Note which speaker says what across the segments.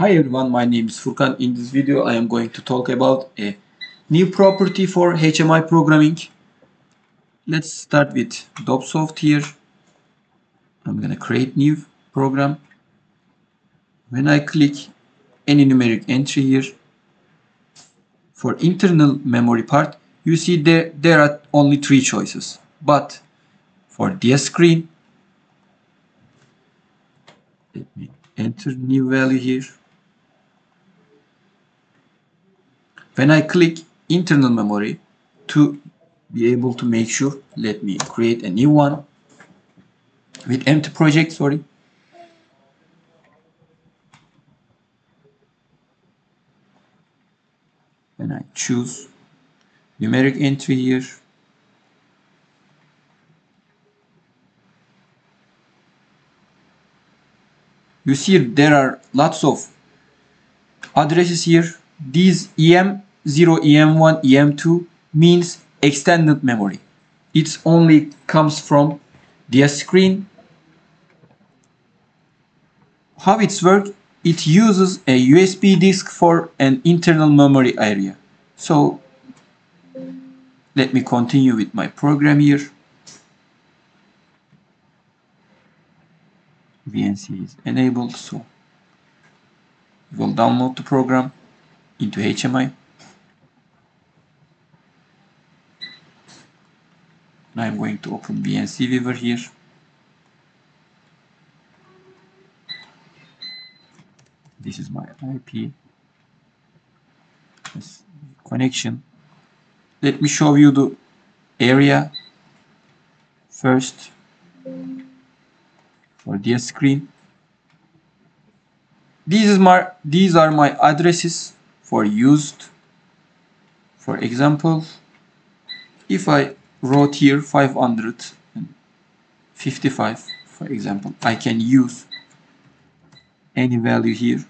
Speaker 1: Hi everyone, my name is Furkan. In this video I am going to talk about a new property for HMI programming. Let's start with DOPSoft here. I'm gonna create new program. When I click any numeric entry here, for internal memory part, you see there, there are only three choices. But for DiaScreen, let me enter new value here. When I click internal memory to be able to make sure, let me create a new one with empty project, sorry. When I choose numeric entry here, you see there are lots of addresses here. These EM0, EM1, EM2 means extended memory. It only comes from the screen. How it's work? It uses a USB disk for an internal memory area. So let me continue with my program here. VNC is enabled so we will download the program into HMI now I'm going to open VNC Viewer here this is my IP this connection let me show you the area first for this screen. These is my these are my addresses for used. For example, if I wrote here 555, for example, I can use any value here.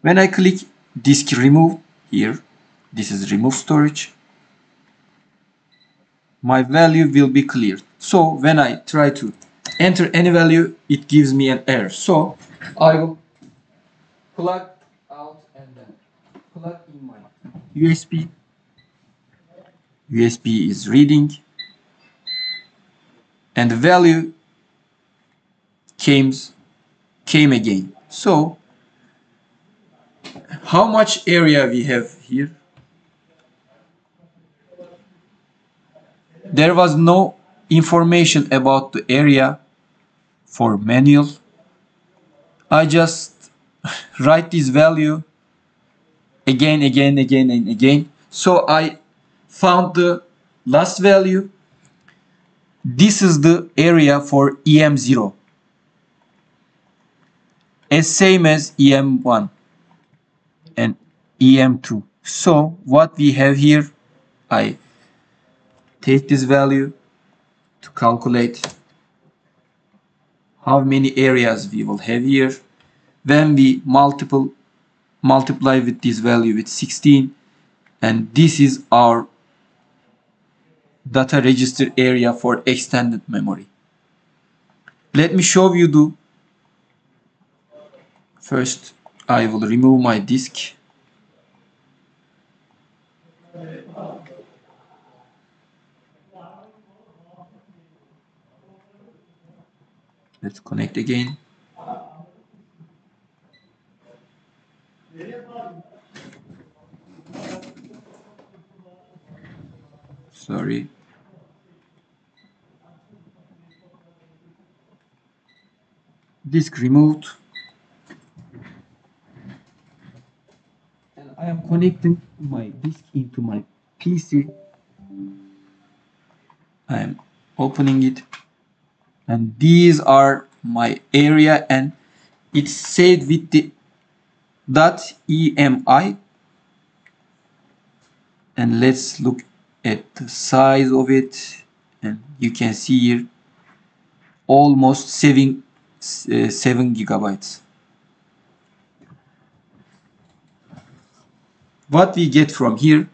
Speaker 1: When I click disk remove here, this is remove storage, my value will be cleared. So when I try to enter any value, it gives me an error. So I will plug out and then plug in my USB. USB is reading and the value came, came again. So how much area we have here? There was no information about the area for manual. I just write this value again, again, again, and again. So I found the last value. This is the area for EM0. As same as EM1 and EM2. So what we have here, I take this value to calculate how many areas we will have here when we multiple multiply with this value with 16 and this is our data register area for extended memory let me show you the first I will remove my disk Let's connect again. Sorry. Disk removed. And I am connecting my disk into my PC. I am opening it and these are my area and it's saved with the dot emi and let's look at the size of it and you can see here almost 7 uh, 7 gigabytes what we get from here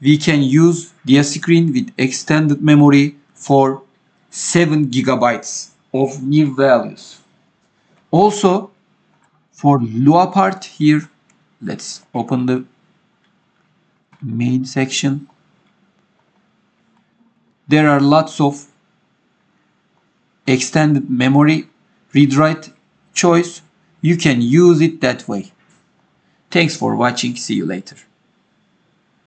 Speaker 1: we can use the screen with extended memory for 7 gigabytes of new values. Also, For Lua part here, let's open the main section. There are lots of extended memory read write choice. You can use it that way. Thanks for watching. See you later.